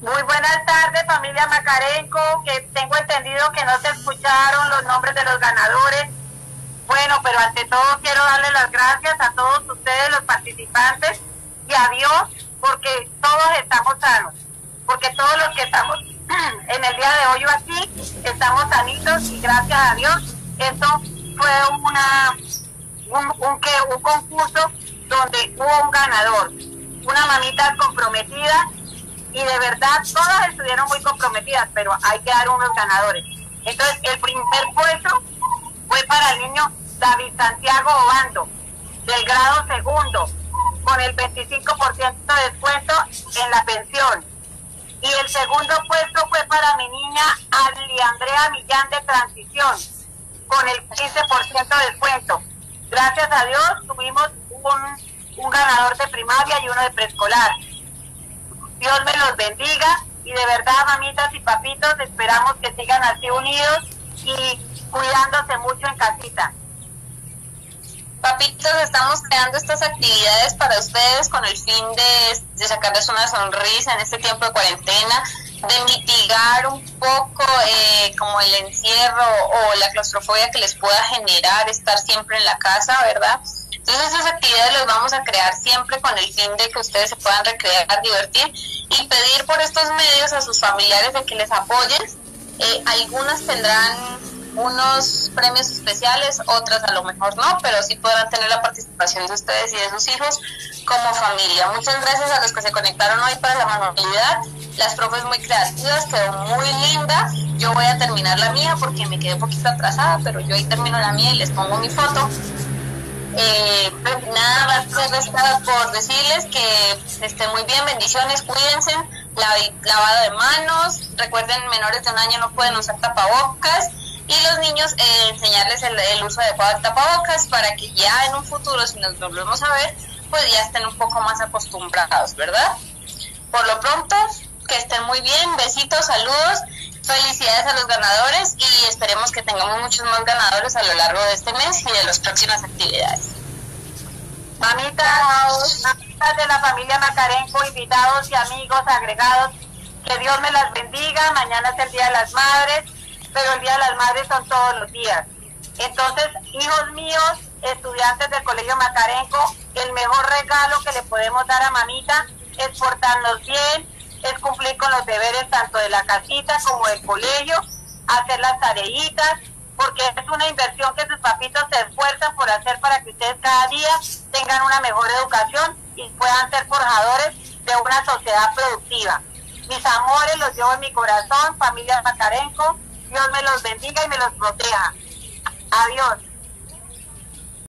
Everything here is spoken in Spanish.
Muy buenas tardes, familia Macarenco, que tengo entendido que no se escucharon los nombres de los ganadores. Bueno, pero ante todo quiero darle las gracias a todos ustedes, los participantes, y a Dios, porque todos estamos sanos, porque todos los que estamos en el día de hoy o aquí estamos sanitos y gracias a Dios, esto fue una un, un, un concurso donde hubo un ganador, una mamita comprometida y de verdad todas estuvieron muy comprometidas, pero hay que dar unos ganadores. Entonces, el primer puesto fue para el niño David Santiago Obando, del grado segundo, con el 25% de descuento en la pensión. Y el segundo puesto fue para mi niña Ali Andrea Millán de Transición, con el 15% de descuento. Gracias a Dios tuvimos un, un ganador de primaria y uno de preescolar. Dios me los bendiga y de verdad, mamitas y papitos, esperamos que sigan así unidos y cuidándose mucho en casita. Papitos, estamos creando estas actividades para ustedes con el fin de, de, sacarles una sonrisa en este tiempo de cuarentena, de mitigar un poco eh, como el encierro o la claustrofobia que les pueda generar estar siempre en la casa, ¿verdad? Entonces esas actividades las vamos a crear siempre con el fin de que ustedes se puedan recrear, divertir y pedir por estos medios a sus familiares de que les apoyen. Eh, algunas tendrán unos premios especiales, otras a lo mejor no, pero sí podrán tener la participación de ustedes y de sus hijos como familia. Muchas gracias a los que se conectaron hoy para la manualidad. Las profes muy creativas, quedó muy linda. Yo voy a terminar la mía porque me quedé un poquito atrasada, pero yo ahí termino la mía y les pongo mi foto. Eh, nada más por decirles que estén muy bien, bendiciones, cuídense, la, lavado de manos, recuerden menores de un año no pueden usar tapabocas y los niños eh, enseñarles el, el, uso adecuado de tapabocas para que ya en un futuro, si nos volvemos a ver, pues ya estén un poco más acostumbrados, ¿verdad? Por lo pronto, que estén muy bien, besitos, saludos, felicidades a los ganadores y esperemos que tengamos muchos más ganadores a lo largo de este mes y de las próximas actividades. Mamitas, mamitas de la familia Macarenco, invitados y amigos agregados, que Dios me las bendiga, mañana es el Día de las Madres, pero el Día de las Madres son todos los días. Entonces, hijos míos, estudiantes del Colegio Macarenco, el mejor regalo que le podemos dar a mamita es portarnos bien, es cumplir con los deberes tanto de la casita como del colegio, hacer las tareitas, porque es una inversión que sus papitos se esfuerzan por hacer para que ustedes cada día tengan una mejor educación y puedan ser forjadores de una sociedad productiva. Mis amores los llevo en mi corazón, familia Macarenco, Dios me los bendiga y me los proteja. Adiós.